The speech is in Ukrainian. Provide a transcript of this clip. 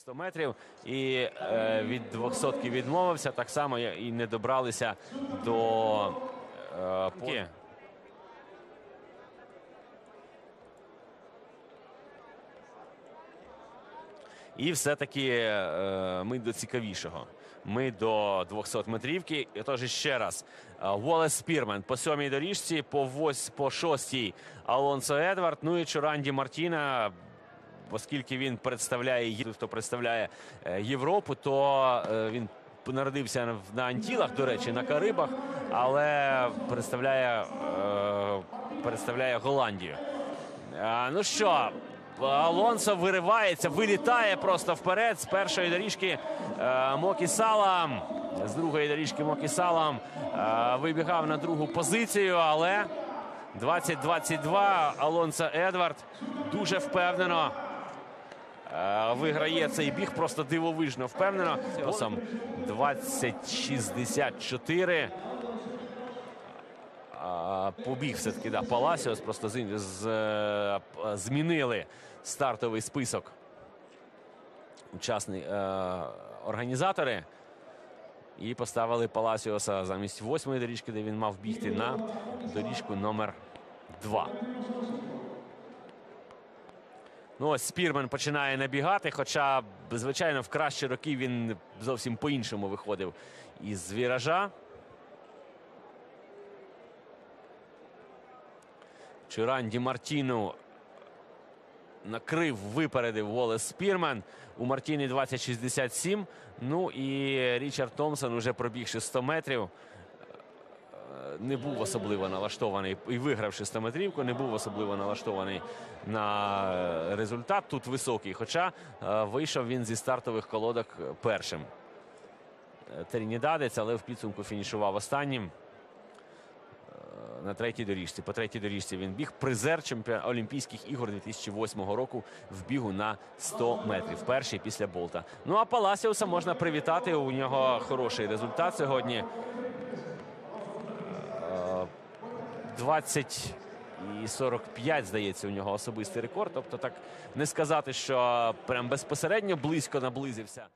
100 метрів і е, від 200 відмовився. Так само і не добралися до е, по- І все-таки е, ми до цікавішого. Ми до 200 метрівки. І Тож ще раз. е, Волес Спірмен по сьомій доріжці, по вось по шостій Алонсо Едвард. Ну і Чуранді Мартіна. Оскільки він представляє хто представляє е, Європу, то е, він народився на Антілах, до речі, на Карибах, але представляє, е, представляє Голландію. Ну що, Алонсо виривається, вилітає просто вперед з першої доріжки е, Мокі З другої доріжки Мокі Салам е, вибігав на другу позицію, але 20-22 Алонсо Едвард дуже впевнено. Виграє цей біг просто дивовижно впевнено. Осом 20-64. Побіг все-таки да, Паласіос. Просто з, з, змінили стартовий список. Учасні е, організатори. І поставили Паласіоса замість восьмої доріжки, де він мав бігти, на доріжку номер 2. Ну, ось Спірмен починає набігати, хоча, звичайно, в кращі роки він зовсім по-іншому виходив із віража. Чуранді Мартіну накрив, випередив Волес Спірмен. У Мартіні 20-67. Ну і Річард Томпсон, уже пробігши 100 метрів, не був особливо налаштований і вигравши 100 метрівку, не був особливо налаштований на е, результат. Тут високий. Хоча е, вийшов він зі стартових колодок першим. Е, Тернідадець, але в підсумку фінішував останнім на третій доріжці. По третій доріжці він біг. Призер чемпіон Олімпійських ігор 2008 року в бігу на 100 метрів. Перший після Болта. Ну а Паласіуса можна привітати. У нього хороший результат сьогодні. Е, 20 і 45, здається, у нього особистий рекорд. Тобто, так не сказати, що прям безпосередньо близько наблизився.